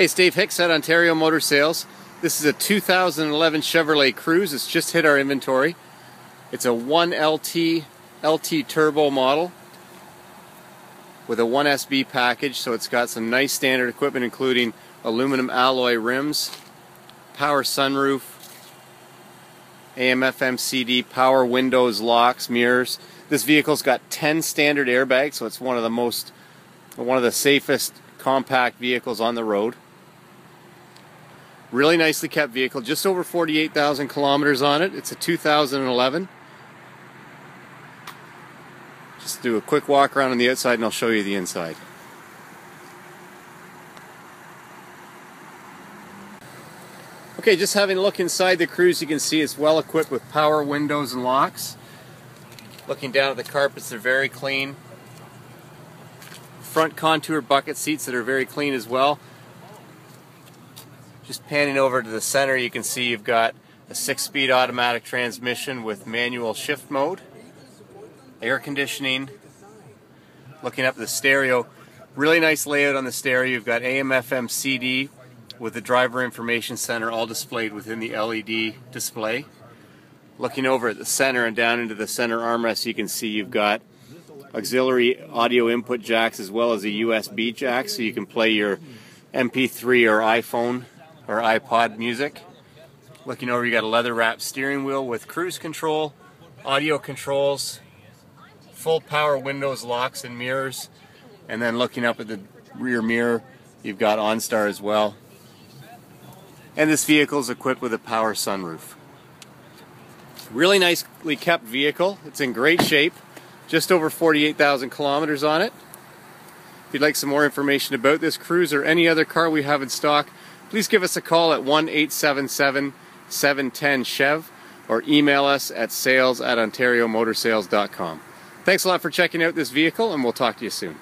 Hey, Steve Hicks at Ontario Motor Sales. This is a 2011 Chevrolet Cruze. It's just hit our inventory. It's a 1LT LT turbo model with a 1SB package, so it's got some nice standard equipment including aluminum alloy rims, power sunroof, AM FM CD, power windows, locks, mirrors. This vehicle's got 10 standard airbags, so it's one of the most one of the safest compact vehicles on the road. Really nicely kept vehicle, just over 48,000 kilometers on it. It's a 2011. Just do a quick walk around on the outside and I'll show you the inside. Okay, just having a look inside the Cruze, you can see it's well equipped with power windows and locks. Looking down at the carpets, they're very clean. Front contour bucket seats that are very clean as well. Just panning over to the center, you can see you've got a six-speed automatic transmission with manual shift mode, air conditioning. Looking up the stereo, really nice layout on the stereo. You've got AM, FM, CD with the driver information center all displayed within the LED display. Looking over at the center and down into the center armrest, you can see you've got auxiliary audio input jacks as well as a USB jack so you can play your MP3 or iPhone or iPod music. Looking over, you got a leather wrapped steering wheel with Cruze control, audio controls, full power windows, locks, and mirrors. And then looking up at the rear mirror, you've got OnStar as well. And this vehicle is equipped with a power sunroof. Really nicely kept vehicle. It's in great shape. Just over 48,000 kilometers on it. If you'd like some more information about this cruise or any other car we have in stock, please give us a call at 1-877-710-CHEV or email us at sales at ontariomotorsales.com. Thanks a lot for checking out this vehicle and we'll talk to you soon.